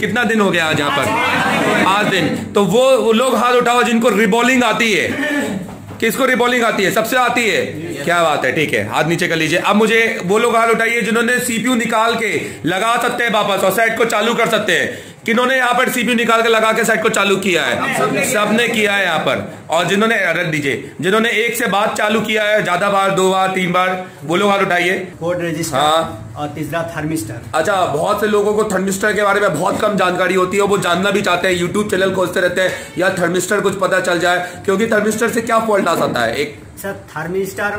कितना दिन हो गया आज यहाँ पर? आज दिन। तो वो वो लोग हाथ उठाओ जिनको रिबॉलिंग आती है। किसको रिबॉलिंग आती है? सबसे आती है? क्या बात है, ठीक है। हाथ नीचे कर लीजिए। अब मुझे वो लोग हाथ उठाइए जिन्होंने सीपीयू निकाल के लगा सकते हैं वापस और सेट को चालू कर सकते हैं। किन्होंने यहाँ पर सीपीयू निकाल के लगा के सेट को चालू किया है? सबने किया है। यहाँ पर। और जिन्होंने रख दीजिए जिन्होंने एक से बात चालू किया है ज़्यादा बार दो बार तीन बार वो लोग हाथ उठाइए। कोड रजिस्टर हाँ। और तीसरा थर्मिस्टर। अच्छा बहुत से लोगों को थर्मिस्टर के बारे में बहुत कम जानकारी होती है वो जानना भी चाहते हैं यूट्यूब चैनल खोजते रहते हैं या थर्मिस्टर कुछ पता चल जाए क्योंकि थर्मिस्टर से क्या फॉल्ट आ सकता है? एक सर थर्मिस्टर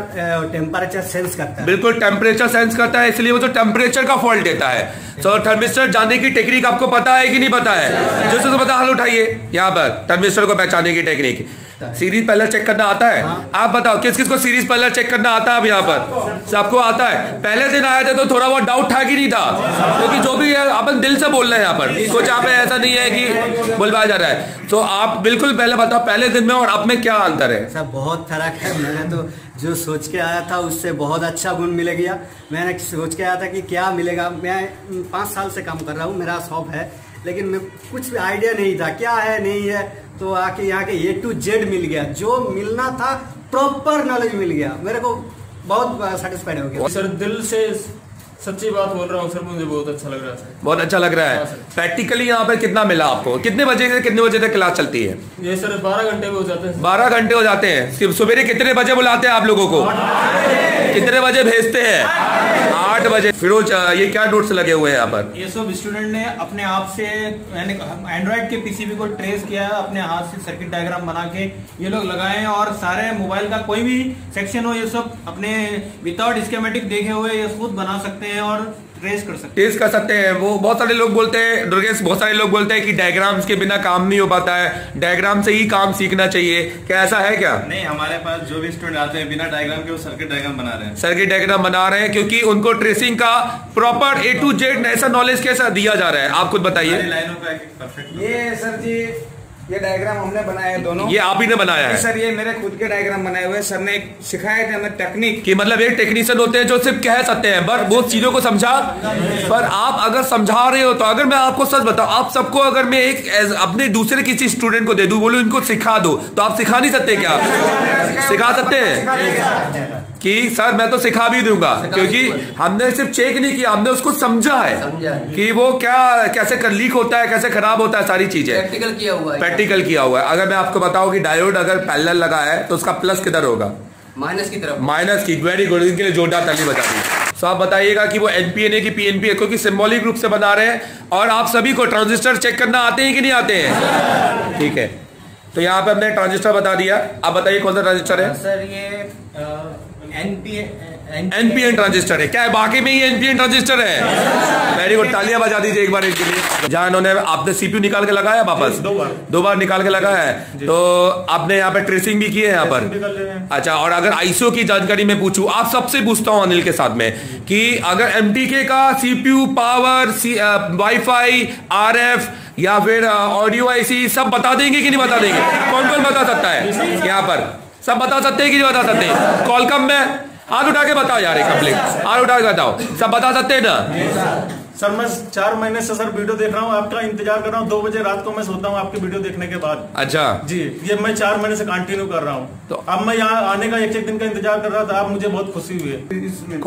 टेम्परेचर सेंस करता है। बिल्कुल टेम्परेचर सेंस करता है, इसलिए वो जो टेम्परेचर का फॉल्ट देता है। सर थर्मिस्टर जाने की टेक्निक आपको पता है कि नहीं पता है? जैसे तो पता हाल उठाइए। यहाँ पर थर्मिस्टर को पहचाने की टेक्निक सीरीज़ पहले चेक करना आता है? आप बताओ किस किस को सीरीज़ पहले चेक करना आता है अब यहाँ पर? सबको आता है? पहले दिन आए थे तो थोड़ा बहुत डाउट था कि नहीं था? क्योंकि जो भी है अपन दिल से बोल रहे हैं यहाँ पर कुछ यहाँ पे ऐसा नहीं है कि बुलवाया जा रहा है। तो आप बिल्कुल पहले बताओ पहले दिन में और अब में क्या अंतर है? सर बहुत फ़र्क है। मैंने तो जो सोच के आया था उससे बहुत अच्छा गुण मिल गया। मैंने सोच के आया था कि क्या मिलेगा। मैं पाँच साल से काम कर रहा हूँ मेरा शॉप है लेकिन मैं कुछ भी आइडिया नहीं था। क्या है नहीं है तो आके यहाँ के ए टू जेड मिल गया। जो मिलना था प्रॉपर नॉलेज मिल गया। मेरे को बहुत सेटिस्फाइड हो गया। सर, दिल से सच्ची बात बोल रहा हूँ सर मुझे बहुत अच्छा लग रहा है बहुत अच्छा लग रहा है। हाँ, प्रैक्टिकली यहाँ पर कितना मिला आपको? कितने बजे से कितने बजे तक क्लास चलती है? ये सर बारह घंटे में हो जाते हैं बारह घंटे हो जाते हैं। सिर्फ़ सवेरे कितने बजे बुलाते हैं आप लोगों को? कितने बजे भेजते हैं? आठ बजे। फिरोज अ, ये क्या नोट्स लगे हुए हैं यहाँ पर? ये सब स्टूडेंट ने अपने आप से एंड्रॉइड के पीसीबी को ट्रेस किया है अपने हाथ से सर्किट डायग्राम बना के ये लोग लगाए हैं और सारे मोबाइल का कोई भी सेक्शन हो ये सब अपने विदाउट स्केमेटिक देखे हुए ये खुद बना सकते हैं। और ट्रेस कर सकते हैं टेस्ट कर सकते हैं। वो बहुत सारे लोग बोलते हैं दुर्गेश बहुत सारे लोग बोलते हैं कि डायग्राम्स के बिना काम नहीं हो पाता है। डायग्राम से ही काम सीखना चाहिए। क्या ऐसा है क्या? नहीं हमारे पास जो भी स्टूडेंट आते हैं बिना डायग्राम के वो सर्किट डायग्राम बना रहे हैं। सर्किट डायग्राम बना रहे हैं क्योंकि उनको ट्रेसिंग का प्रॉपर ए टू जेड ऐसा नॉलेज कैसा दिया जा रहा है? आप खुद बताइए। लाइनों का ये सर जी ये डायग्राम हमने बनाए हैं दोनों। ये आप ही ने बनाया है। सर ये मेरे खुद के डायग्राम बनाए हुए सर ने सिखाए थे हमें टेक्निक कि मतलब एक टेक्नीशियन होते हैं जो सिर्फ़ कह सकते हैं बट वो चीज़ों को समझा। पर आप अगर समझा रहे हो तो अगर मैं आपको सच बताऊँ आप सबको अगर मैं एक अपने दूसरे किसी स्टूडेंट को दे दूँ बोलूँ इनको सिखा दो तो आप सिखा नहीं सकते क्या? सिखा सकते हैं। कि सर मैं तो सिखा भी दूँगा क्योंकि हमने सिर्फ़ चेक नहीं किया हमने उसको समझा है कि वो क्या कैसे कर लीक होता है कैसे खराब होता है सारी चीज़ें। प्रैक्टिकल किया हुआ है। प्रैक्टिकल किया हुआ है। अगर मैं आपको बताऊँ कि डायोड अगर पैरेलल लगा है तो उसका प्लस किधर होगा? माइनस की तरफ़। माइनस की। वेरी गुड इनके लिए जोरदार ताली बजा दी। तो आप बताइएगा कि वो एनपीएन है कि पीएनपी है क्योंकि सिंबॉलिक रूप से बना रहे हैं और आप सभी को ट्रांजिस्टर चेक करना आते हैं कि नहीं आते हैं? ठीक है। तो यहाँ पे हमने ट्रांजिस्टर बता दिया। आप बताइए कौन सा ट्रांजिस्टर है? सर ये एनपीएन ट्रांजिस्टर है। क्या है? बाकी में ही एनपीएन ट्रांजिस्टर है। वेरी गुड तालियाँ बजा दीजिए एक बार इनके लिए। जहाँ इन्होंने आपने सीपीयू निकाल के लगाया वापस? दो बार। दो बार निकाल के लगाया है। तो आपने यहाँ पे ट्रेसिंग भी की है यहाँ पर। अच्छा और अगर आईसीओ की जानकारी मैं पूछू आप सबसे पूछता हूँ अनिल के साथ में कि अगर एमटीके का सीपीयू पावर वाईफाई आरएफ या फिर ऑडियो आईसी सब बता देंगे कि नहीं बता देंगे? कौन कौन बता सकता है? यहाँ पर। सब बता सकते हैं कि नहीं बता सकते? कॉल कम में? हाथ उठा के बताओ यार कंप्लेन हाथ उठा के बताओ। सब बता सकते हैं ना? सर मैं चार महीने से सर वीडियो देख रहा हूँ आपका इंतज़ार कर रहा हूँ दो बजे रात को मैं सोता हूँ आपकी वीडियो देखने के बाद। अच्छा। जी ये मैं चार महीने से कंटिन्यू कर रहा हूँ। तो- अब मैं यहाँ आने का एक एक दिन का इंतज़ार कर रहा था आप मुझे बहुत खुशी हुई है।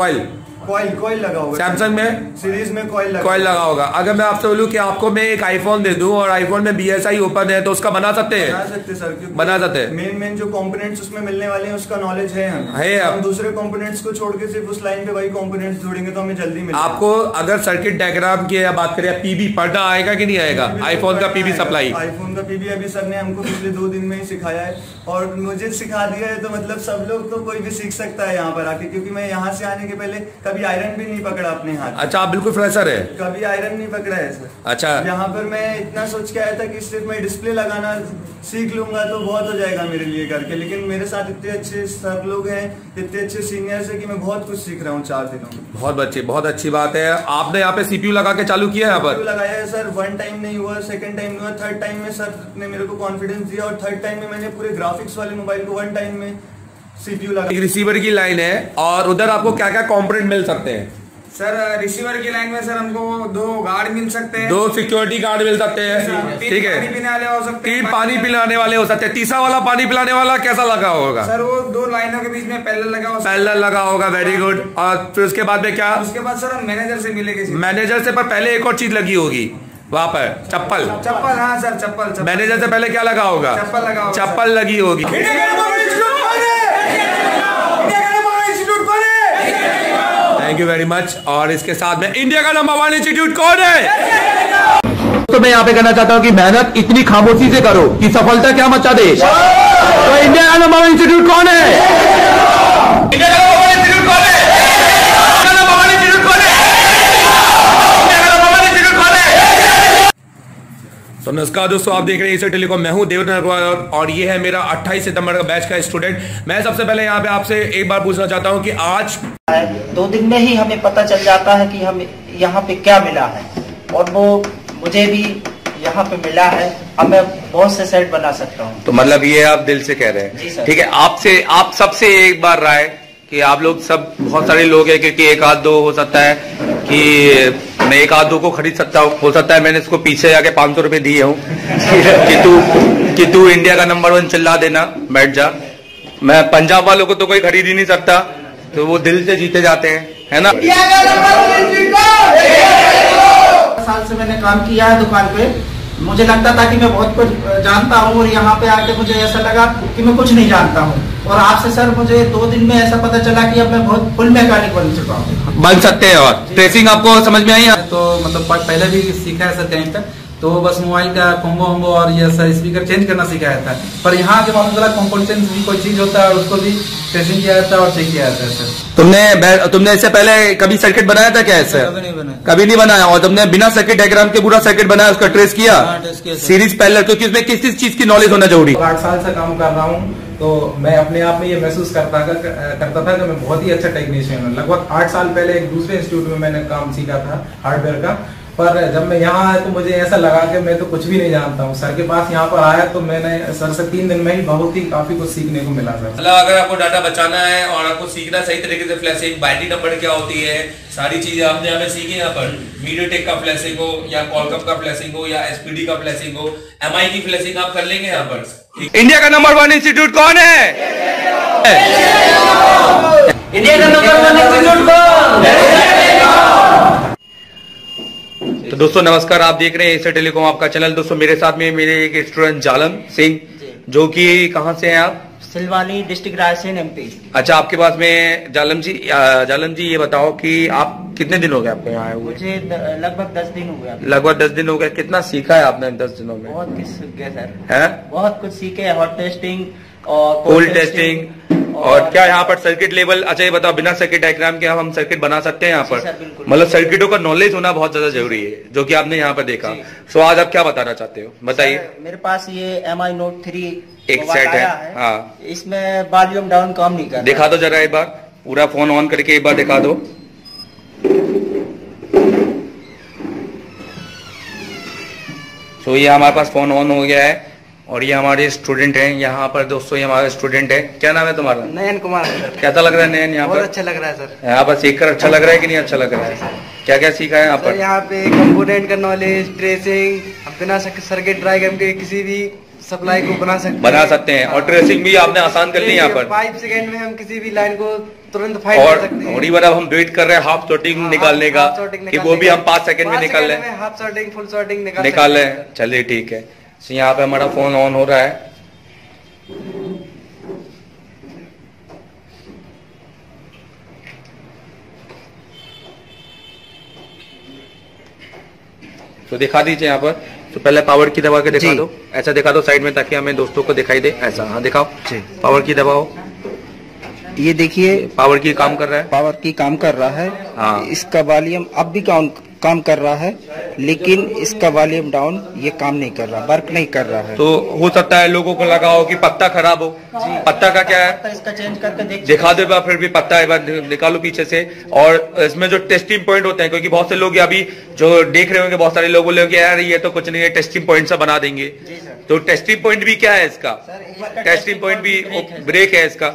कॉइल कॉइल लगा होगा। सैमसंग में? सीरीज़ में कॉइल लगा कॉइल लगा होगा। अगर मैं आपसे बोलूँ कि आपको मैं एक आईफोन दे दूँ और आईफोन में बीएसआई ओपन है तो उसका बना सकते बना हैं सकते सर क्योंकि बना सकते हैं। मेन मेन जो कंपोनेंट्स उसमें मिलने वाले हैं उसका नॉलेज है हमें है हम दूसरे कंपोनेंट्स को छोड़ के सिर्फ़ उस लाइन पे वही कंपोनेंट्स जोड़ेंगे तो हमें जल्दी मिलेगा। आपको अगर सर्किट डायग्राम की बात करें पीबी पढ़ना आएगा कि नहीं आएगा? आईफोन का पीबी सप्लाई आईफोन का पीबी अभी सर ने हमको पिछले दो दिन में ही सिखाया है। और मुझे सिखा दिया है तो मतलब सब लोग तो कोई भी सीख सकता है यहाँ पर आके क्योंकि मैं यहाँ से आने के पहले कभी आयरन भी नहीं पकड़ा अपने हाथ अच्छा आप बिल्कुल फ्रेशर है। कभी आयरन नहीं पकड़ा है सर अच्छा। यहाँ पर मैं इतना सोच के आया था कि सिर्फ़ मैं डिस्प्ले लगाना सीख लूँगा तो बहुत हो जाएगा मेरे लिए करके लेकिन मेरे साथ इतने अच्छे सर लोग हैं इतने अच्छे सीनियर्स हैं कि मैं बहुत कुछ सीख रहा हूँ चार दिनों में। बहुत अच्छी बहुत अच्छी बात है। आपने यहाँ पे सीपीयू लगा के चालू किया है यहाँ पर? लगाया है सर वन टाइम नहीं हुआ सेकंड टाइम नहीं हुआ थर्ड टाइम में सर ने मेरे को कॉन्फिडेंस दिया और थर्ड टाइम में मैंने पूरे ग्राफिक्स वाले मोबाइल को वन टाइम में सीपीयू लगा एक रिसीवर की लाइन है और उधर आपको क्या क्या कॉम्पोनेंट मिल सकते हैं? सर रिसीवर की लाइन में सर हमको दो गार्ड मिल सकते हैं। दो सिक्योरिटी गार्ड मिल सकते हैं। तीन ठीक पानी है। पीने वाले हो सकते हैं तीन पानी पिलाने वाले हो सकते हैं। तीसरा वाला पानी पिलाने वाला कैसा लगा होगा? सर वो दो लाइनों के बीच में पैरेलल लगा होगा पैरेलल लगा होगा वेरी गुड और फिर उसके बाद में क्या? उसके बाद सर हम मैनेजर से मिलेंगे मैनेजर से। पर पहले एक और चीज़ लगी होगी वहाँ पर चप्पल। चप्पल हाँ सर चप्पल चप्पल। मैनेजर से पहले क्या लगा होगा? चप्पल लगा चप्पल लगी होगी। थैंक यू वेरी मच और इसके साथ में इंडिया का नंबर वन इंस्टीट्यूट कौन है? तो मैं यहाँ पे कहना चाहता हूँ कि मेहनत इतनी खामोशी से करो कि सफलता क्या मचा दे। तो इंडिया का नंबर वन इंस्टीट्यूट कौन है? इंडिया का नंबर वन इंस्टीट्यूट कौन है इंडिया का नंबर वन इंस्टीट्यूट कौन है इंडिया का नंबर वन इंस्टीट्यूट कौन है तो नमस्कार दोस्तों आप देख रहे हैं इसे टेलीकॉम। मैं हूँ देवेंद्र अग्रवाल और ये है मेरा 28 सितंबर का बैच का स्टूडेंट। मैं सबसे पहले यहाँ पे आपसे एक बार पूछना चाहता हूँ कि आज दो दिन में ही हमें पता चल जाता है कि हम यहाँ पे क्या मिला है। और वो मुझे भी यहाँ पे मिला है। अब मैं बहुत से सेट बना सकता हूँ। तो मतलब ये आप दिल से कह रहे हैं। ठीक है आपसे आप सबसे एक बार राय कि आप लोग सब बहुत सारे लोग हैं क्योंकि एक आध दो हो सकता है कि मैं एक आध दो को खरीद सकता हूँ। हो सकता है मैंने इसको पीछे जाके पाँच सौ रुपए दिए हूँ। कि तू कि तू इंडिया का नंबर वन चिल्ला देना बैठ जा। मैं पंजाब वालों को तो कोई खरीद ही नहीं सकता तो वो दिल से जीते जाते हैं है ना? साल से मैंने काम किया है दुकान पे। मुझे लगता था कि मैं बहुत कुछ जानता हूँ और यहाँ पे आके मुझे ऐसा लगा कि मैं कुछ नहीं जानता हूँ। और आपसे सर मुझे दो दिन में ऐसा पता चला कि अब मैं बहुत फुल मैकेनिक बन चुका हूँ। बन सकते हैं और ट्रेसिंग आपको समझ में आई? तो मतलब पहले भी सीखा है सर कहीं पे। तो बस मोबाइल का कोम्बो वोम्बो और ये सर स्पीकर चेंज करना सिखाया था पर यहाँ के मालूम चला कंपोनेंट्स भी कोई चीज़ होता है और उसको भी टेस्टिंग किया जाता है और चेक किया जाता है सर तुमने तुमने इससे पहले कभी सर्किट बनाया था क्या ऐसे? कभी नहीं बनाया। कभी नहीं बनाया और तुमने बिना सर्किट डायग्राम के पूरा सर्किट बनाया उसका ट्रेस किया? हाँ। सीरीज़ पहले क्योंकि उसमें किस किस चीज़ की नॉलेज होना ज़रूरी? आठ साल से काम कर रहा हूँ तो मैं अपने आप में ये महसूस करता करता था कि मैं बहुत ही अच्छा टेक्नीशियन हूँ। लगभग आठ साल पहले एक दूसरे इंस्टीट्यूट में मैंने काम सीखा था हार्डवेयर का। पर जब मैं यहाँ आया तो मुझे ऐसा लगा कि मैं तो कुछ भी नहीं जानता हूँ। सर के पास यहाँ पर आया तो मैंने सर से तीन दिन में ही बहुत ही काफ़ी कुछ सीखने को मिला सर। मतलब अगर आपको डाटा बचाना है और आपको सीखना सही तरीके से फ्लैशिंग बाइनरी नंबर क्या होती है सारी चीज़ें आपने हमें सीखी यहाँ पर। मीडियोटेक का फ्लैशिंग हो या कॉलकम का फ्लैशिंग हो या एसपीडी का फ्लैशिंग हो एमआई की फ्लैशिंग आप कर लेंगे यहाँ पर। इंडिया का नंबर वन इंस्टीट्यूट कौन है? इंडिया का नंबर वन इंस्टीट्यूट तो दोस्तों नमस्कार। आप देख रहे हैं एसर टेलीकॉम आपका चैनल दोस्तों मेरे साथ में मेरे एक स्टूडेंट जालम सिंह जो। कि कहाँ से हैं आप? सिलवानी डिस्ट्रिक्ट रायसेन एमपी अच्छा आपके पास में जालम जी जालम जी ये बताओ कि आप कितने दिन हो गए आपको यहाँ आए हुए? मुझे लगभग दस दिन हो गया लगभग दस दिन हो गए। कितना सीखा है आपने दस दिनों में? बहुत कुछ सीख सर। है? बहुत कुछ सीखे हॉट टेस्टिंग और कोल्ड टेस्टिंग और क्या यहाँ पर सर्किट लेवल अच्छा ये बताओ बिना सर्किट डायग्राम के हम सर्किट बना सकते हैं यहाँ पर? मतलब सर्किटों का नॉलेज होना बहुत ज़्यादा ज़रूरी है जो कि आपने यहाँ पर देखा। सो आज आप क्या बताना चाहते हो? बताइए। मेरे पास ये एम आई नोट थ्री एक सेट है, हाँ। इसमें वॉल्यूम डाउन काम नहीं कर दिखा दो जरा एक बार। पूरा फ़ोन ऑन करके एक बार दिखा दो। सो ये हमारे पास फ़ोन ऑन हो गया है। और ये हमारे स्टूडेंट हैं यहाँ पर दोस्तों ये हमारे स्टूडेंट है। क्या नाम है तुम्हारा? नयन कुमार। कैसा लग रहा है नयन यहाँ पर? अच्छा लग रहा है सर। यहाँ पर सीख कर अच्छा लग रहा है कि नहीं अच्छा लग रहा है? क्या क्या सीखा है यहाँ पर? यहाँ पे कंपोनेंट का नॉलेज ट्रेसिंग बिना सर्किट ड्राइग्राम के किसी भी सप्लाई को बना सकते बना सकते हैं। और ट्रेसिंग भी आपने आसान कर ली यहाँ पर। फाइव सेकेंड में हम किसी भी लाइन को तुरंत फाइट और कर सकते हैं। और अब हम वेट कर रहे हैं हाफ़ शॉटिंग निकालने का कि वो भी हम पाँच सेकंड में निकाल लें। हाफ़ शॉटिंग फुल शॉटिंग निकाल लें। चलिए ठीक है। तो यहाँ पे हमारा फ़ोन ऑन हो रहा है। तो दिखा दीजिए यहाँ पर। तो पहले पावर की दबा के दिखा दो। ऐसा दिखा दो साइड में ताकि हमें दोस्तों को दिखाई दे। ऐसा हाँ दिखाओ। पावर की दबाओ ये देखिए पावर की काम कर रहा है। पावर की काम कर रहा है। हाँ। इसका वॉल्यूम अब भी काम काम कर रहा है लेकिन इसका वॉल्यूम डाउन ये काम नहीं कर रहा वर्क नहीं कर रहा है। तो हो सकता है लोगों को लगा हो कि पत्ता खराब हो। पत्ता का क्या है? इसका चेंज करके देख दिखा दो फिर भी पत्ता एक बार निकालो पीछे से। और इसमें जो टेस्टिंग पॉइंट होते हैं क्योंकि बहुत से लोग अभी जो देख रहे होंगे बहुत सारे लोग बोले यार ये तो कुछ नहीं है टेस्टिंग पॉइंट सा बना देंगे। तो टेस्टिंग पॉइंट भी क्या है इसका? टेस्टिंग पॉइंट भी ब्रेक है इसका।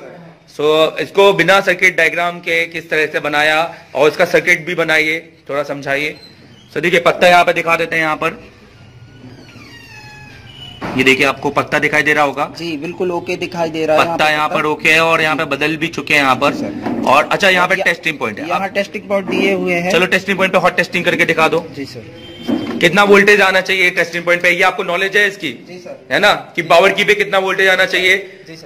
सो so, इसको बिना सर्किट डायग्राम के किस तरह से बनाया और इसका सर्किट भी बनाइए थोड़ा समझाइए। सो देखिए पत्ता यहाँ पे दिखा देते हैं यहाँ पर। ये देखिए आपको पत्ता दिखाई दे रहा होगा। जी बिल्कुल ओके दिखाई दे रहा है। पत्ता यहाँ पर ओके है और यहाँ पे बदल भी चुके हैं यहाँ पर। और अच्छा यहाँ पे टेस्टिंग पॉइंट है। यहाँ टेस्टिंग पॉइंट दिए हुए हैं। चलो टेस्टिंग पॉइंट पे हॉट टेस्टिंग करके दिखा दो। जी सर। कितना वोल्टेज आना चाहिए टेस्टिंग पॉइंट पे? ये आपको नॉलेज है इसकी? जी सर। है ना? कि पावर की पे कितना वोल्टेज आना चाहिए?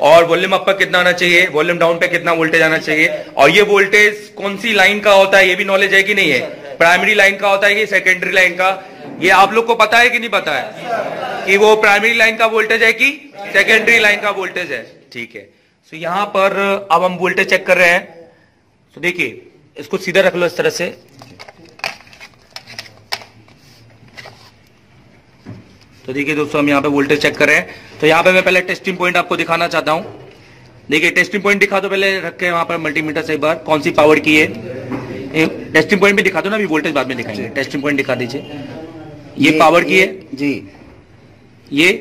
और वॉल्यूम अप पर कितना आना चाहिए? वॉल्यूम डाउन पे कितना वोल्टेज आना चाहिए? और ये वोल्टेज कौन सी लाइन का होता है? ये भी नॉलेज है कि नहीं है? प्राइमरी लाइन का होता है कि सेकेंडरी लाइन का? ये आप लोग को पता है कि नहीं पता है? कि वो प्राइमरी लाइन का वोल्टेज है कि सेकेंडरी लाइन का वोल्टेज है? ठीक है। तो यहाँ पर अब हम वोल्टेज चेक कर रहे हैं। तो देखिए इसको सीधा रख लो इस तरह से। तो देखिए दोस्तों हम यहाँ पे वोल्टेज चेक कर रहे हैं। तो यहाँ पे मैं पहले टेस्टिंग पॉइंट आपको दिखाना चाहता हूँ। देखिए टेस्टिंग पॉइंट दिखा दो पहले रखे वहाँ पर मल्टीमीटर से एक बार कौन सी पावर की है। टेस्टिंग पॉइंट भी दिखा दो ना अभी वोल्टेज बाद में दिखाएँगे। टेस्टिंग पॉइंट दिखा दीजिए। ये पावर की है। जी। ये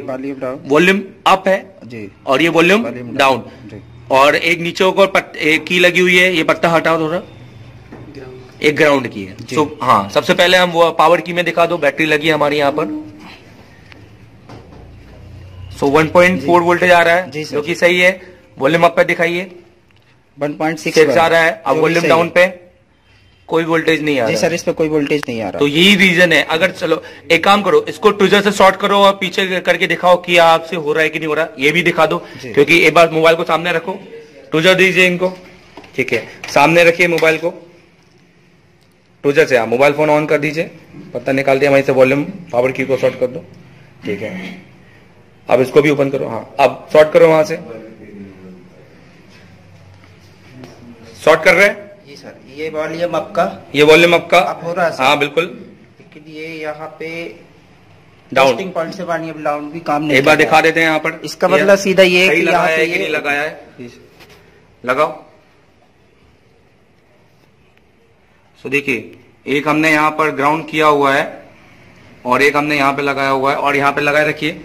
वॉल्यूम अप है। जी। और ये वॉल्यूम डाउन और एक नीचे को एक की लगी हुई है। ये पत्ता हटाओ थोड़ा। एक ग्राउंड की है। so, हाँ सबसे पहले हम वो पावर की में दिखा दो। बैटरी लगी है हमारी यहाँ पर। सो so, 1.4 वोल्टेज आ रहा है जी, जो कि सही है। वॉल्यूम अप पे दिखाइए। 1.6 सिक्स आ रहा है अब वॉल्यूम डाउन पे कोई वोल्टेज नहीं आ जी रहा सर इस पे कोई वोल्टेज नहीं आ रहा। तो यही रीजन है। अगर चलो एक काम करो इसको ट्विजर से शॉर्ट करो और पीछे करके दिखाओ कि आपसे हो रहा है कि नहीं हो रहा। ये भी दिखा दो क्योंकि एक बार मोबाइल को सामने रखो। ट्विजर दीजिए इनको। ठीक है। सामने रखिए मोबाइल को। ट्विजर से आप मोबाइल फ़ोन ऑन कर दीजिए। पता निकाल दिया वहीं से वॉल्यूम पावर की को शॉर्ट कर दो। ठीक है। अब इसको भी ओपन करो हाँ। अब शॉर्ट करो वहाँ से। शॉर्ट कर रहे हैं? जी सर ये वॉल्यूम आपका? ये वॉल्यूम आपका? अब हो रहा है हाँ बिल्कुल। लेकिन ये यहाँ पे डाउन पॉइंट से वॉल्यूम डाउन भी काम नहीं एक बार दिखा देते हैं यहाँ पर। इसका मतलब सीधा ये कि लगाया है कि ये- नहीं लगाया है? लगाओ। सो देखिए एक हमने यहाँ पर ग्राउंड किया हुआ है और एक हमने यहाँ पे लगाया हुआ है। और यहाँ पे लगाए रखिए।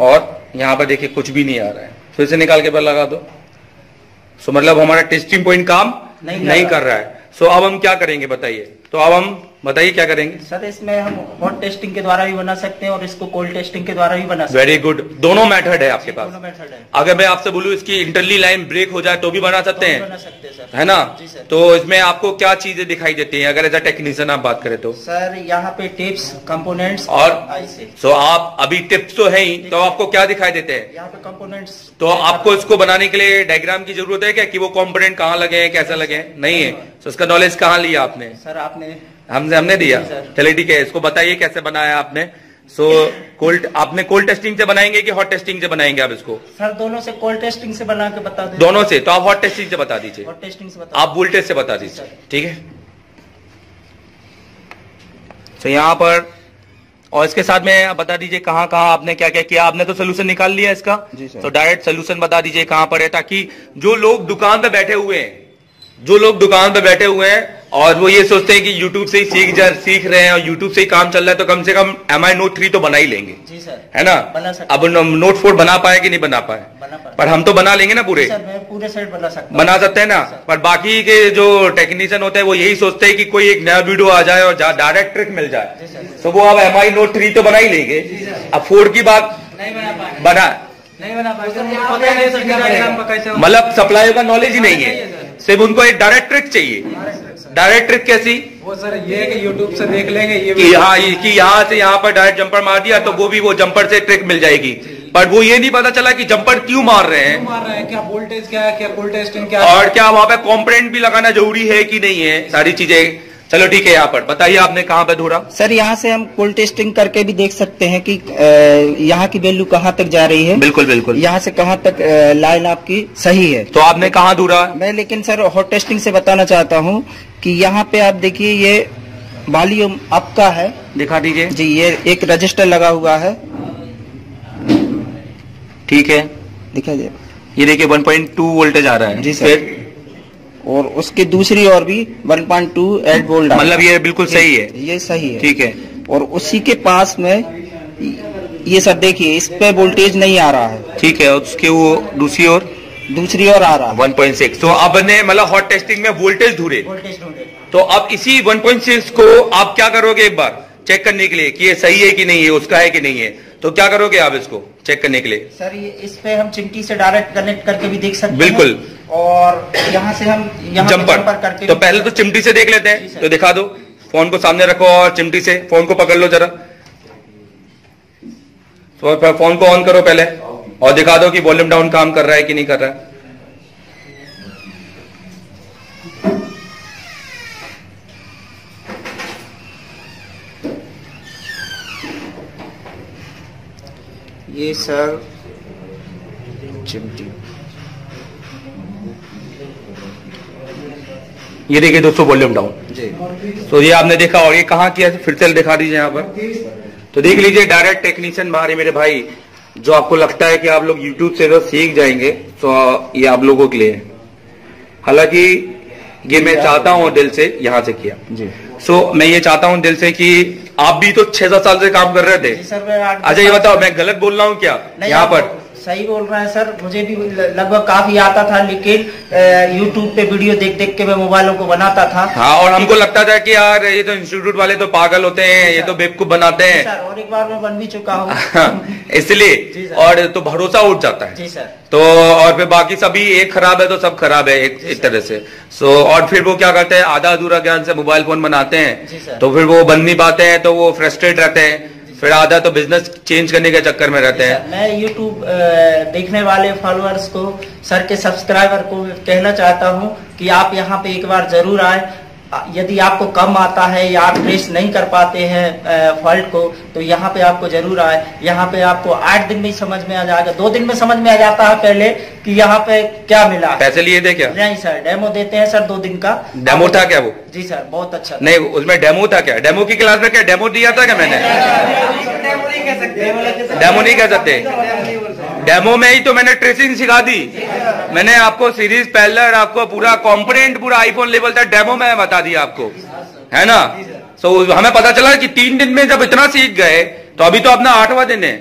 और यहाँ पर देखिए कुछ भी नहीं आ रहा है। फिर से निकाल के पर लगा दो। सो मतलब हमारा टेस्टिंग पॉइंट काम नहीं नहीं, कर कर रहा है। सो अब हम क्या करेंगे बताइए? तो अब हम बताइए क्या करेंगे? सर इसमें हम हॉट टेस्टिंग के द्वारा भी बना सकते हैं और इसको कोल्ड टेस्टिंग के द्वारा भी बना सकते हैं। वेरी गुड दोनों मेथड है आपके पास। दोनों मेथड है। अगर मैं आपसे बोलूँ इसकी इंटरली लाइन ब्रेक हो जाए तो भी बना सकते बना हैं सकते हैं सर। है ना? तो इसमें आपको क्या चीज़ें दिखाई देती है? अगर एज अ टेक्नीशियन आप बात करें तो। सर यहाँ पे टिप्स कंपोनेंट्स और सो। आप अभी टिप्स तो है ही तो आपको क्या दिखाई देते हैं? यहाँ पे कंपोनेंट्स तो आपको इसको बनाने के लिए डायग्राम की ज़रूरत है क्या? कि वो कंपोनेंट कहाँ लगे हैं कैसे लगे हैं? नहीं है। तो उसका नॉलेज कहाँ लिया आपने? सर आपने हमसे हमने दिया। चलिए ठीक है इसको बताइए कैसे बनाया आपने। सो कोल्ड आपने कोल्ड टेस्टिंग से बनाएँगे कि हॉट टेस्टिंग से बनाएँगे आप इसको? सर दोनों से कोल्ड टेस्टिंग से बना के बता दें। दोनों से तो आप हॉट टेस्टिंग से बता दीजिए। हॉट टेस्टिंग से बता आप वोल्टेज से बता दीजिए ठीक है? तो यहाँ पर और इसके साथ में आप बता दीजिए कहाँ कहाँ आपने क्या क्या किया। आपने तो सोल्यूशन निकाल लिया इसका। जी तो डायरेक्ट सोल्यूशन बता दीजिए कहाँ पर है ताकि जो लोग दुकान पे बैठे हुए हैं जो लोग दुकान पे बैठे हुए हैं और वो ये सोचते हैं कि YouTube से ही सीख जा सीख रहे हैं और YouTube से ही काम चल रहा है तो कम से कम एम आई नोट थ्री तो बना ही लेंगे। जी सर। है ना? बना सकते अब नोट फोर बना पाए कि नहीं बना पाए? बना पाए। पर हम तो बना लेंगे ना पूरे। सर मैं पूरे सेट बना सकता बना सकते हैं ना? पर बाकी के जो टेक्नीशियन होते हैं वो यही सोचते हैं कि कोई एक नया वीडियो आ जाए और डायरेक्ट ट्रिक मिल जाए। तो वो अब एम आई नोट थ्री तो बना ही लेंगे। अब फोर की बात नहीं बना पाए। नहीं बना होगा। मतलब सप्लाई का नॉलेज ही नहीं है। सिर्फ़ उनको एक डायरेक्ट ट्रिक चाहिए। डायरेक्ट ट्रिक कैसी? वो सर ये है कि यूट्यूब से देख लेंगे ये कि हाँ कि यहाँ से यहाँ पर डायरेक्ट जंपर मार दिया तो वो भी वो जंपर से ट्रिक मिल जाएगी। पर वो ये नहीं पता चला कि जंपर क्यों मार रहे हैं। मार रहे हैं? क्या वोल्टेज क्या है? क्या कोल्ड टेस्टिंग क्या और क्या वहाँ पे कॉम्पोनेंट भी लगाना ज़रूरी है कि नहीं है? सारी चीज़ें चलो ठीक है यहाँ पर। बताइए आपने कहाँ पे धोरा सर यहाँ से हम कोल्ड टेस्टिंग करके भी देख सकते हैं कि यहाँ की वैल्यू कहाँ तक जा रही है। बिल्कुल बिल्कुल। यहाँ से कहाँ तक लाइन आपकी सही है। तो आपने कहाँ धोरा मैं लेकिन सर हॉट टेस्टिंग से बताना चाहता हूँ कि यहाँ पे आप देखिए ये वॉल्यूम आपका है। दिखा दीजिए। जी ये एक रजिस्टर लगा हुआ है। ठीक है। दिखाई दे ये देखिए 1.2 वोल्टेज आ रहा है। जी सर। और उसके दूसरी ओर भी 1.2 एट वोल्ट आ रहा मतलब ये बिल्कुल सही है। ये सही है। ठीक है। और उसी के पास में ये सर देखिए इस पे वोल्टेज नहीं आ रहा है। ठीक है उसके वो दूसरी ओर दूसरी ओर आ रहा है। 1.6 तो अब ने मतलब हॉट टेस्टिंग में वोल्टेज ढूंढे। तो अब इसी 1.6 को आप क्या करोगे एक बार? चेक करने के लिए कि ये सही है कि नहीं है उसका है कि नहीं है। तो क्या करोगे आप इसको? चेक करने के लिए। सर ये इस पे हम चिमटी से डायरेक्ट कनेक्ट करके भी देख सकते बिल्कुल। हैं और यहाँ से हम यहाँ जंपर जंपर करके तो पहले तो चिमटी से देख लेते हैं। तो दिखा दो। फ़ोन को सामने रखो और चिमटी से फ़ोन को पकड़ लो जरा। तो फ़ोन को ऑन करो पहले। और दिखा दो कि वॉल्यूम डाउन काम कर रहा है कि नहीं कर रहा है। ये सर चिमटी। ये देखिए दोस्तों वॉल्यूम डाउन जी। तो ये आपने देखा और ये कहाँ किया फिर से दिखा दीजिए यहाँ पर। तो देख लीजिए डायरेक्ट टेक्नीशियन बाहर है मेरे भाई जो आपको लगता है कि आप लोग यूट्यूब से तो सीख जाएँगे तो ये आप लोगों के लिए। है हालाँकि ये मैं चाहता हूँ दिल से यहाँ से किया। जी। सो मैं ये चाहता हूँ दिल से कि आप भी तो छह सात साल से काम कर रहे थे। अच्छा ये बताओ मैं गलत बोल रहा हूँ क्या? यहाँ पर सही बोल रहे हैं सर। मुझे भी लगभग काफ़ी आता था लेकिन यूट्यूब पे वीडियो देख देख के मैं मोबाइलों को बनाता था। हाँ और हमको लगता था कि यार ये तो इंस्टीट्यूट वाले तो पागल होते हैं ये तो बेवकूफ़ बनाते हैं। सर और एक बार मैं बन भी चुका हूँ। हाँ, इसलिए। और तो भरोसा उठ जाता है। जी सर। तो और फिर बाकी सभी एक खराब है तो सब खराब है एक, एक तरह से। सो और फिर वो क्या करते हैं आधा अधूरा ज्ञान से मोबाइल फ़ोन बनाते हैं। तो फिर वो बन नहीं पाते हैं तो वो फ्रस्ट्रेट रहते हैं। फिर आधा तो बिज़नेस चेंज करने के चक्कर में रहते हैं। मैं यूट्यूब देखने वाले फॉलोअर्स को सर के सब्सक्राइबर को कहना चाहता हूँ कि आप यहाँ पे एक बार ज़रूर आए। यदि आपको कम आता है या आप ट्रेस नहीं कर पाते हैं फॉल्ट को तो यहाँ पे आपको ज़रूर आए। यहाँ पे आपको आठ दिन में ही समझ में आ जाएगा। दो दिन में समझ में आ जाता है पहले कि यहाँ पे क्या मिला। पैसे लिए थे क्या? नहीं सर डेमो देते हैं सर दो दिन का। डेमो था क्या वो? जी सर बहुत अच्छा। नहीं उसमें डेमो था क्या? डेमो की क्लास में क्या? डेमो दिया था क्या मैंने? डेमो नहीं कह सकते। डेमो में ही तो मैंने ट्रेसिंग सिखा दी। मैंने आपको सीरीज़ पैलर आपको पूरा कॉम्पोनेंट पूरा आईफोन लेवल था डेमो में बता दिया आपको। है ना? सो so, हमें पता चला कि तीन दिन में जब इतना सीख गए तो अभी तो अपना आठवां दिन है।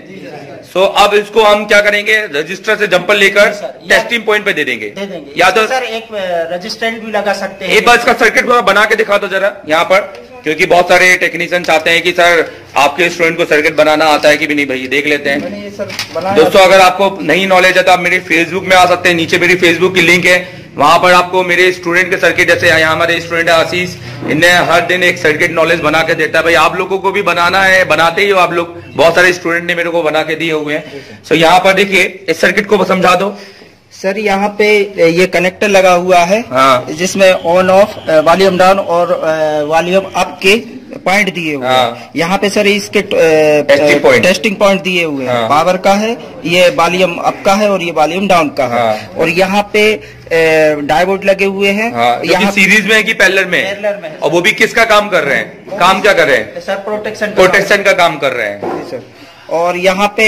सो so, अब इसको हम क्या करेंगे? रजिस्टर से जंपर लेकर टेस्टिंग पॉइंट पे दे देंगे। दे देंगे। या तो सर एक रजिस्टेंट भी लगा सकते हैं। एक बार इसका सर्किट बना के दिखा दो जरा यहाँ पर। क्योंकि बहुत सारे टेक्नीशियन चाहते हैं कि सर आपके स्टूडेंट को सर्किट बनाना आता है कि भी नहीं भाई? देख लेते हैं। सर दोस्तों अगर आपको नहीं नॉलेज है तो आप मेरे फेसबुक में आ सकते हैं। नीचे मेरी फेसबुक की लिंक है। वहाँ पर आपको मेरे स्टूडेंट के सर्किट जैसे यहाँ हमारे स्टूडेंट है आशीष इन्हें हर दिन एक सर्किट नॉलेज बना के देता है। भाई आप लोगों को भी बनाना है बनाते ही हो आप लोग। बहुत सारे स्टूडेंट ने मेरे को बना के दिए हुए हैं। सो यहाँ पर देखिए इस सर्किट को समझा दो। सर यहाँ पे ये कनेक्टर लगा हुआ है हाँ। जिसमें ऑन ऑफ़ वॉल्यूम डाउन और वॉल्यूम अप के पॉइंट दिए हुए हाँ। हैं। यहाँ पे सर इसके टेस्टिंग पॉइंट दिए हुए हैं। हाँ। पावर का है ये वॉल्यूम अप का है और ये वॉल्यूम डाउन का है। हाँ। और यहाँ पे डायबोर्ड लगे हुए हैं। हाँ, यहाँ सीरीज़ में है कि पैलर में पैलर में और वो भी किसका काम कर रहे हैं? काम क्या कर रहे हैं? सर प्रोटेक्शन प्रोटेक्शन का काम कर रहे हैं। सर और यहाँ पे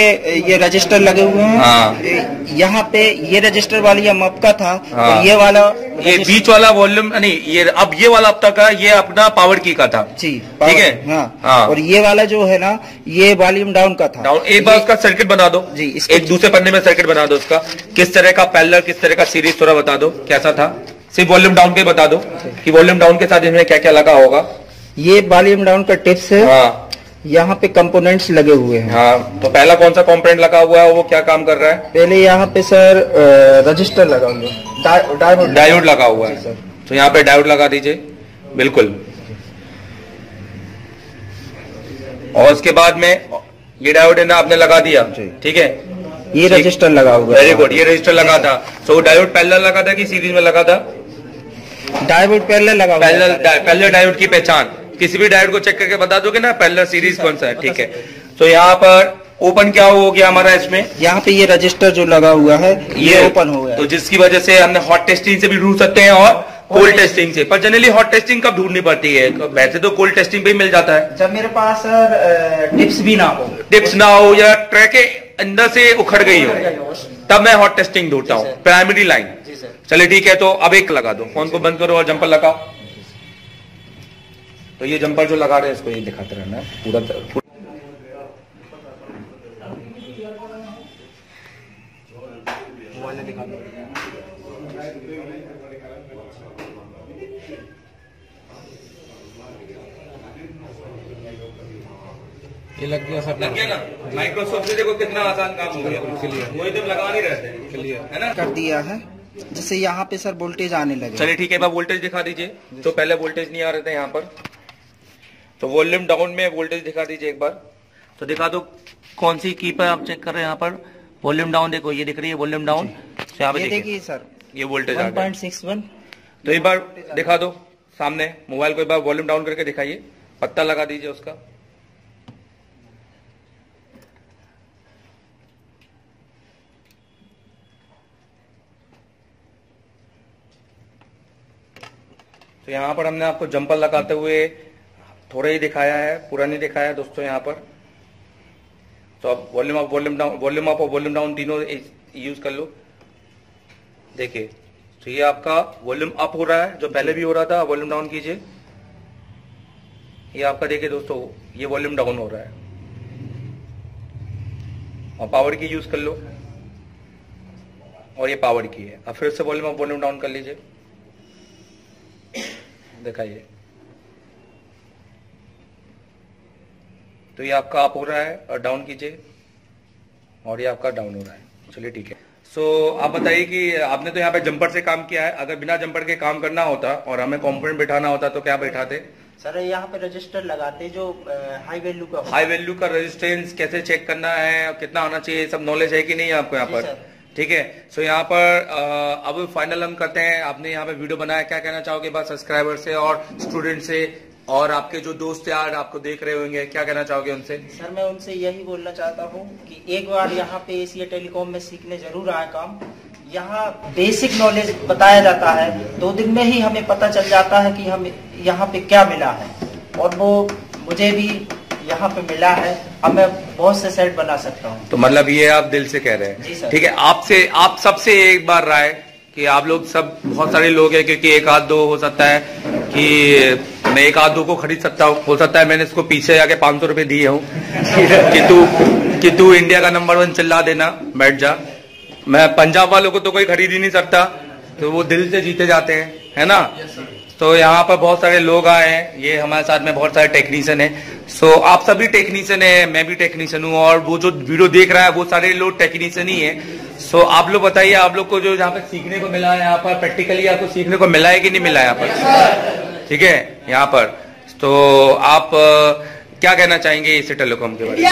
ये रजिस्टर लगे हुए हैं। हाँ। यहाँ पे ये रजिस्टर वॉल्यूम अप का था हाँ। और ये वाला ये बीच वाला वॉल्यूम नहीं ये अब ये वाला अब तक ये अपना पावर की का था। जी ठीक है? हाँ, हाँ। और ये वाला जो है ना ये वॉल्यूम डाउन का था। डाउन एक बार उसका सर्किट बना दो। जी, एक दूसरे पन्ने में सर्किट बना दो उसका। किस तरह का पैलर किस तरह का सीरीज़ थोड़ा बता दो कैसा था? सिर्फ़ वॉल्यूम डाउन के बता दो कि वॉल्यूम डाउन के साथ इसमें क्या क्या लगा होगा। ये वॉल्यूम डाउन का टिप्स है। हाँ। यहाँ पे कंपोनेंट्स लगे हुए हैं। हाँ तो पहला कौन सा कॉम्पोनेंट लगा हुआ है वो क्या काम कर रहा है? पहले यहाँ पे सर रजिस्टर लगा हुआ है। डायोड डायोड लगा हुआ है। तो यहाँ पे डायोड लगा दीजिए। बिल्कुल। और उसके बाद में ये डायोड है ना आपने लगा दिया। ठीक है? ये रजिस्टर लगा हुआ वेरी गुड ये रजिस्टर लगा था। सो डायोड पैरेलल लगा था कि सीरीज़ में लगा था? डायोड पहले लगा पैरेलल डायोड की पहचान। किसी भी डायट को चेक करके बता दोगे ना पैरेलल सीरीज़ कौन सा है ठीक है? तो यहाँ पर ओपन क्या हो गया हमारा इसमें? यहाँ पे ये रजिस्टर जो लगा हुआ है ये ओपन हो गया तो जिसकी वजह से हमने हॉट टेस्टिंग से भी ढूंढ सकते हैं और कोल्ड टेस्टिंग से। पर जनरली हॉट टेस्टिंग कब ढूंढनी पड़ती है? वैसे तो कोल्ड टेस्टिंग पे ही मिल जाता है। जब मेरे पास सर टिप्स भी ना हो। टिप्स ना हो या ट्रैक के अंदर से उखड़ गई हो तब मैं हॉट टेस्टिंग ढूंढता हूँ। प्राइमरी लाइन चलिए ठीक है तो अब एक लगा दो। फ़ोन को बंद करो और जंपर लगाओ। तो ये जंपर जो लगा रहे हैं इसको ये दिखाते रहना। पूरा ये लग गया सब। लग गया ना माइक्रोसॉफ्ट से देखो कितना आसान काम हो गया। क्लियर वही तो लगा नहीं रहते। क्लियर है ना? कर दिया है। जैसे यहाँ पे सर वोल्टेज आने लगे। चलिए ठीक है वोल्टेज दिखा दीजिए। तो पहले वोल्टेज नहीं आ रहे थे यहाँ पर। तो वॉल्यूम डाउन में वोल्टेज दिखा दीजिए एक बार। तो दिखा दो कौन सी की पर आप चेक कर रहे हैं यहाँ पर। वॉल्यूम डाउन देखो ये दिख रही है वॉल्यूम डाउन तो यहाँ पे ये देखिए। देखिए सर। ये वोल्टेज आ गया। तो एक बार दिखा दो सामने मोबाइल को एक बार वॉल्यूम डाउन करके दिखाइए। पत्ता लगा दीजिए उसका। तो यहाँ पर हमने आपको जंपर लगाते हुए थोड़ा ही दिखाया है पूरा नहीं दिखाया है दोस्तों यहाँ पर। तो अब volume up volume down volume up और वॉल्यूम डाउन तीनों यूज़ कर लो। देखिए तो ये आपका वॉल्यूम अप हो रहा है, जो पहले भी हो रहा था वॉल्यूम डाउन कीजिए। ये आपका देखिए दोस्तों, ये वॉल्यूम डाउन हो रहा है। और पावर की यूज़ कर लो। और ये पावर की है। अब फिर से वॉल्यूम अप वॉल्यूम डाउन कर लीजिए। दिखाइए तो ये आपका अप हो रहा है और डाउन कीजिए। और ये आपका डाउन हो रहा है। चलिए ठीक है। सो so, आप बताइए कि आपने तो यहाँ पे जंपर से काम किया है। अगर बिना जंपर के काम करना होता और हमें कॉम्पोनेंट बैठाना होता तो क्या बैठाते? सर यहाँ पे रजिस्टर लगाते जो हाई वैल्यू का हाई वैल्यू का रेजिस्टेंस कैसे चेक करना है? कितना आना चाहिए? सब नॉलेज है कि नहीं आपको यहाँ पर? ठीक है। सो यहाँ पर अब फाइनल हम करते हैं। आपने यहाँ पे वीडियो बनाया। क्या कहना चाहोगे बस सब्सक्राइबर से और स्टूडेंट से? और आपके जो दोस्त यार आपको देख रहे होंगे क्या कहना चाहोगे उनसे? सर मैं उनसे यही बोलना चाहता हूँ कि एक बार यहाँ पे एशिया टेलीकॉम में सीखने ज़रूर आए काम। यहाँ बेसिक नॉलेज बताया जाता है। दो दिन में ही हमें पता चल जाता है कि हमें यहाँ पे क्या मिला है। और वो मुझे भी यहाँ पे मिला है। अब मैं बहुत से सेट बना सकता हूँ। तो मतलब ये आप दिल से कह रहे हैं। ठीक है आपसे आप सबसे एक बार राय कि आप लोग सब बहुत सारे लोग हैं क्योंकि एक आध दो हो सकता है कि मैं एक आध दो को खरीद सकता हूँ। हो सकता है मैंने इसको पीछे जाके पाँच सौ रुपए दिए हूँ। कि तू कि तू इंडिया का नंबर वन चिल्ला देना बैठ जा। मैं पंजाब वालों को तो कोई खरीद ही नहीं सकता। तो वो दिल से जीते जाते हैं है ना? तो यहाँ पर बहुत सारे लोग आए हैं। ये हमारे साथ में बहुत सारे टेक्नीशियन हैं। सो आप सभी टेक्नीशियन हैं मैं भी टेक्नीशियन हूँ और वो जो वीडियो देख रहा है वो सारे लोग टेक्नीशियन ही हैं। सो आप लोग बताइए आप लोग को जो यहाँ पे सीखने को मिला है यहाँ पर प्रैक्टिकली आपको सीखने को मिला है कि नहीं मिला है यहाँ पर? ठीक है यहाँ पर। तो आप क्या कहना चाहेंगे इसे टेलीकॉम के बारे में?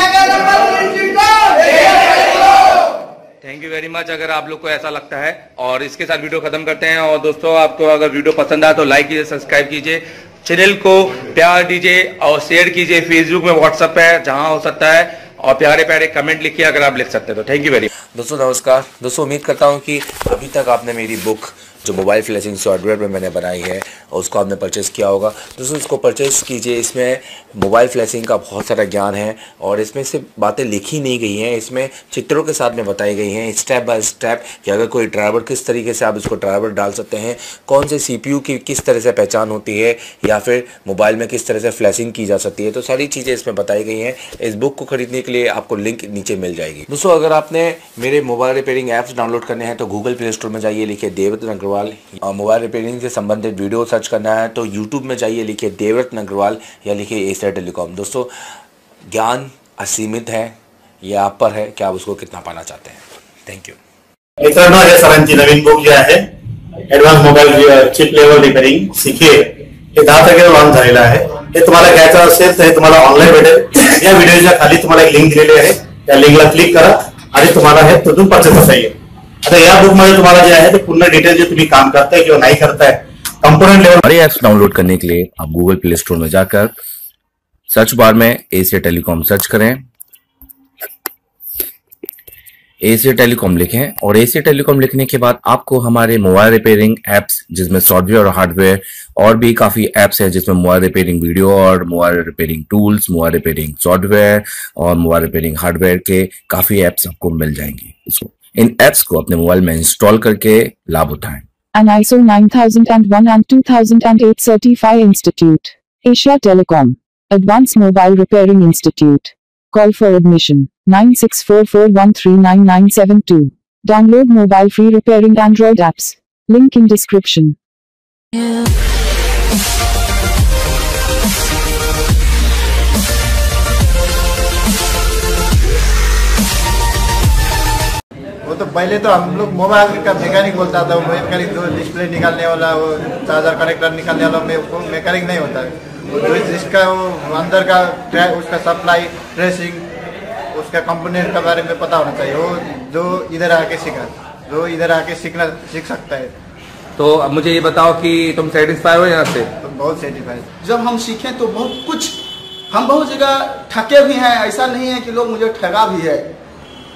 थैंक यू वेरी मच अगर आप लोग को ऐसा लगता है। और इसके साथ वीडियो खत्म करते हैं। और दोस्तों आपको अगर वीडियो पसंद आए तो लाइक कीजिए सब्सक्राइब कीजिए। चैनल को प्यार दीजिए और शेयर कीजिए। फेसबुक में व्हाट्सएप है जहाँ हो सकता है। और प्यारे प्यारे कमेंट लिखिए, अगर आप लिख सकते हैं तो। थैंक यू वेरी दोस्तों, नमस्कार। दोस्तों, उम्मीद करता हूँ कि अभी तक आपने मेरी बुक जो मोबाइल फ्लैशिंग सॉफ्टवेयर में मैंने बनाई है और उसको आपने परचेस किया होगा। दोस्तों इसको परचेस कीजिए। इसमें मोबाइल फ्लैशिंग का बहुत सारा ज्ञान है और इसमें से बातें लिखी नहीं गई हैं। इसमें चित्रों के साथ में बताई गई हैं स्टेप बाय स्टेप कि अगर कोई ड्राइवर किस तरीके से आप इसको ड्राइवर डाल सकते हैं, कौन से सीपीयू की किस तरह से पहचान होती है, या फिर मोबाइल में किस तरह से फ्लैशिंग की जा सकती है। तो सारी चीज़ें इसमें बताई गई हैं। इस बुक को खरीदने के लिए आपको लिंक नीचे मिल जाएगी। दोस्तों, अगर आपने मेरे मोबाइल रिपेयरिंग ऐप्स डाउनलोड करने हैं तो गूगल प्ले स्टोर में जाइए, लिखिए देवरत्न अग्रवाल और मोबाइल रिपेयरिंग से संबंधित वीडियो सर्च करना है तो यूट्यूब में जाइए, लिखिए देवरत्न अग्रवाल या लिखिए एशिया टेलीकॉम दोस्तों, ज्ञान असीमित है, ये आप पर है कि आप उसको कितना पाना चाहते हैं? थैंक यू मित्रांनो हे नवीन बुक जी आहे. Advance mobile chip level repairing सीखे हे दहा तारखेला लॉन्च झालेलं आहे. हे तुम्हाला घ्यायचं असेल तर हे तुम्हाला ऑनलाईन भेटेल. या व्हिडिओच्या खाली तुम्हाला एक लिंक दिलेली आहे. त्या लिंकला क्लिक करा आणि तुम्हाला हे तिथून परचेस येईल. आता या बुक मध्ये तुम्हाला जे आहे ते पूर्ण डिटेल जे तुम्ही काम करताय किंवा नाही करताय कंपोनेंट लेवल हमारे ऐप्स डाउनलोड करने के लिए आप गूगल प्ले स्टोर में जाकर सर्च बार में एशिया टेलीकॉम सर्च करें। एशिया टेलीकॉम लिखें और एशिया टेलीकॉम लिखने के बाद आपको हमारे मोबाइल रिपेयरिंग एप्स जिसमें सॉफ्टवेयर और हार्डवेयर और भी काफ़ी एप्स हैं, जिसमें मोबाइल रिपेयरिंग वीडियो और mobile repairing tools mobile repairing software और मोबाइल रिपेयरिंग हार्डवेयर के काफ़ी एप्स आपको मिल जाएँगे। इसको इन एप्स को अपने मोबाइल में इंस्टॉल करके लाभ उठाएँ An ISO 9001 and 2008 Certified Institute. Asia Telecom. Advanced Mobile Repairing Institute. Call for admission 9644139972. Download mobile free repairing Android apps. Link in description. वो तो पहले तो हम लोग मोबाइल का मैकेनिक बोलता था वो मैकेनिक जो डिस्प्ले निकालने वाला वो चार्जर कनेक्टर निकालने वाला मैकेनिक नहीं होता। है जो जिसका वो अंदर का ट्रैक उसका सप्लाई ट्रेसिंग उसका कंपोनेंट के बारे में पता होना चाहिए। वो जो इधर आके सीखा जो इधर आके सीखना सीख सकता है। तो अब मुझे ये बताओ कि तुम सेटिस्फाई हो यहाँ से? तो बहुत सेटिस्फाई जब हम सीखें तो बहुत कुछ हम बहुत जगह ठके भी हैं ऐसा नहीं है कि लोग मुझे ठगा भी है।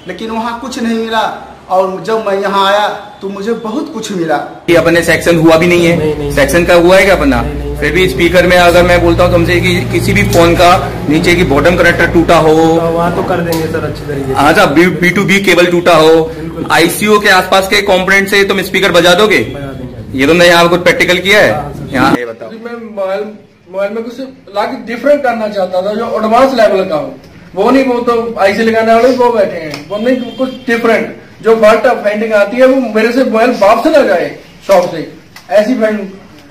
लेकिन वहाँ कुछ नहीं मिला। और जब मैं यहाँ आया तो मुझे बहुत कुछ मिला। कि अपने सेक्शन हुआ भी नहीं है। सेक्शन का हुआ है क्या अपना? फिर भी स्पीकर में अगर मैं बोलता हूँ तुमसे कि किसी भी फ़ोन का नीचे की बॉटम कनेक्टर टूटा हो। वहाँ तो कर देंगे सर अच्छी तरीके से। हाँ sir B to B cable टूटा हो। आईसीयू के आसपास के कंपोनेंट से तुम स्पीकर बजा दोगे? ये तुमने यहाँ कुछ प्रैक्टिकल किया है? यहाँ। बताओ मैं मोबाइल मोबाइल में कुछ लाके डिफरेंट करना चाहता था जो एडवांस लेवल का हो। वो नहीं वो तो आईसी लगाने वाले वो बैठे हैं। वो नहीं कुछ डिफरेंट जो फॉल्ट फाइंडिंग आती है वो मेरे से मोबाइल वापस ना जाए शॉप से। ऐसी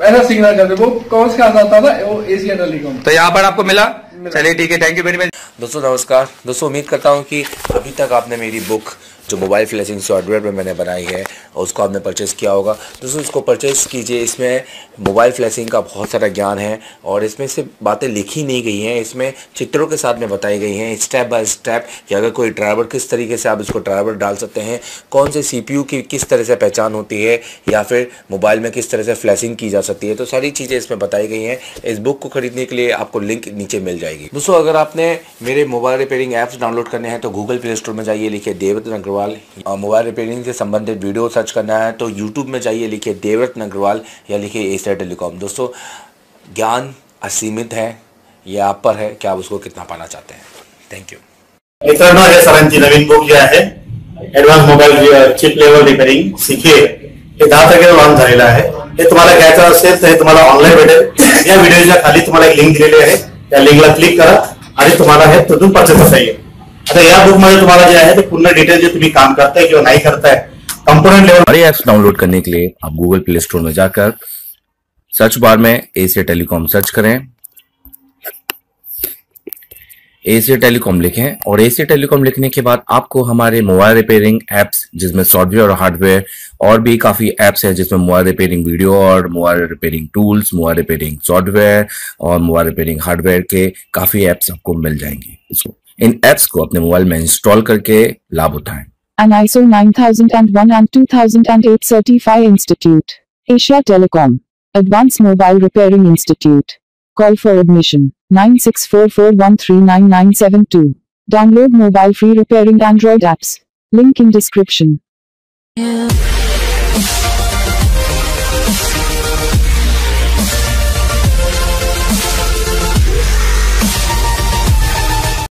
ऐसा सिग्नल करते वो कौन सा आता था? वो एसी टेलीकॉम तो यहाँ पर आपको मिला। चलिए ठीक है थैंक यू वेरी मच दोस्तों नमस्कार। दोस्तों उम्मीद करता हूँ कि अभी तक आपने मेरी बुक जो मोबाइल फ्लैशिंग सॉफ्टवेयर में मैंने बनाई है, उसको आपने परचेज़ किया होगा। दोस्तों, इसको परचेज़ कीजिए। इसमें मोबाइल फ्लैशिंग का बहुत सारा ज्ञान है और इसमें से बातें लिखी नहीं गई हैं। इसमें चित्रों के साथ में बताई गई हैं स्टेप बाय स्टेप कि अगर कोई ड्राइवर किस तरीके से आप इसको ड्राइवर डाल सकते हैं, कौन से सीपीयू की किस तरह से पहचान होती है, या फिर मोबाइल में किस तरह से फ्लैशिंग की जा सकती है। तो सारी चीज़ें इसमें बताई गई हैं। इस बुक को खरीदने के लिए आपको लिंक नीचे मिल जाएगी। दोस्तों, अगर आपने मेरे मोबाइल रिपेयरिंग ऐप्स डाउनलोड करने हैं तो गूगल प्ले स्टोर में जाइए, लिखिए देवत अग्रवाल मोबाइल मोबाइल रिपेयरिंग से संबंधित वीडियो सर्च करना है तो यूट्यूब में जाइए, लिखिए देवरत्न अग्रवाल या लिखिए एशिया टेलीकॉम दोस्तों, ज्ञान असीमित है, या आप पर है कि आप उसको कितना पाना चाहते हैं? थँक यू मित्रांनो, हे नवीन बुक जे आहे. Advance mobile chip level repairing सीखिए हे दहा तारखेला लॉन्च झालेलं आहे. हे तुम्हाला घ्यायचं असेल तर हे तुम्हाला ऑनलाईन भेटेल. या व्हिडिओच्या खाली तुम्हाला एक लिंक दिलेली आहे. त्या लिंकला क्लिक करा आणि तुम्हाला हे तिथून परचेस करता येईल. जे आहे ते पूर्ण डिटेल काम डाउनलोड करने के लिए आप गूगल प्ले स्टोर में जाकर सर्च बार में एशिया टेलीकॉम सर्च करें। एशिया टेलीकॉम लिखें और एशिया टेलीकॉम लिखने के बाद आपको हमारे मोबाइल रिपेयरिंग एप्स जिसमें सॉफ्टवेयर और हार्डवेयर और भी काफ़ी एप्स हैं, जिसमें मोबाइल रिपेयरिंग वीडियो और mobile repairing tools mobile repairing software और मोबाइल रिपेयरिंग हार्डवेयर के काफ़ी एप्स आपको मिल जाएँगे इसको इन एप्स को अपने मोबाइल में इंस्टॉल करके लाभ उठाएँ An ISO 9001 and 2008 Certify Institute. Asia Telecom. 9644139972. Download mobile free repairing Android apps. Link in description. Yeah.